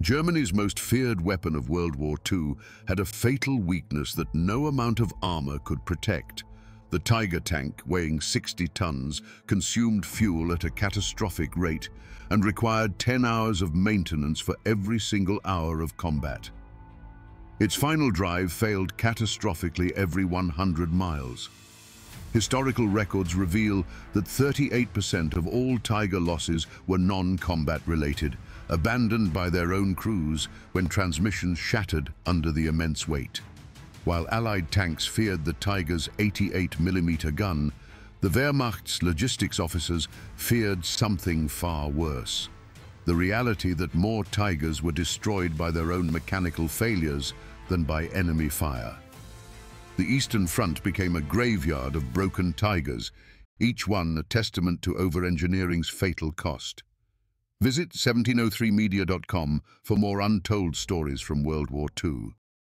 Germany's most feared weapon of World War II had a fatal weakness that no amount of armor could protect. The Tiger tank, weighing 60 tons, consumed fuel at a catastrophic rate and required 10 hours of maintenance for every single hour of combat. Its final drive failed catastrophically every 100 miles. Historical records reveal that 38% of all Tiger losses were non-combat related, abandoned by their own crews when transmissions shattered under the immense weight. While Allied tanks feared the Tiger's 88mm gun, the Wehrmacht's logistics officers feared something far worse. The reality that more Tigers were destroyed by their own mechanical failures than by enemy fire. The Eastern Front became a graveyard of broken Tigers, each one a testament to over-engineering's fatal cost. Visit 1703media.com for more untold stories from World War II.